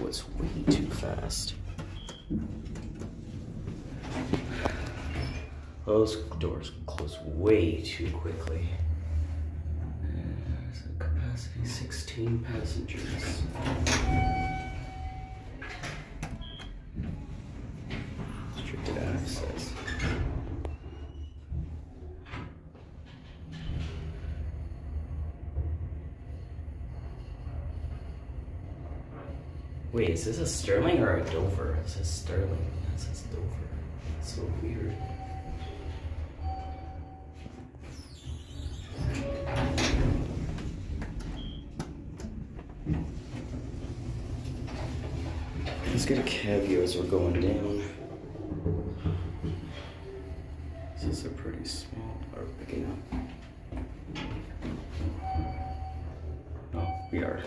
was way too fast. Those doors close way too quickly. A capacity 16 passengers. Restricted access. Wait, is this a Sterling or a Dover? This is Sterling. This is Dover. That's so weird. Let's get a caveat as we're going down. This is a pretty small or picking up. Oh, we are.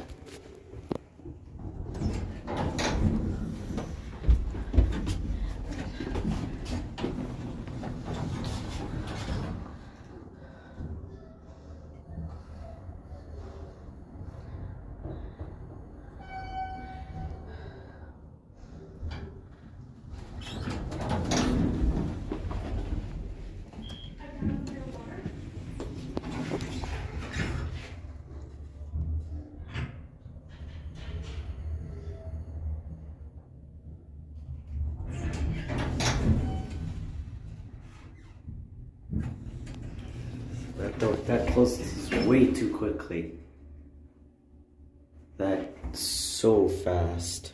That, door, that closes way too quickly. That so fast.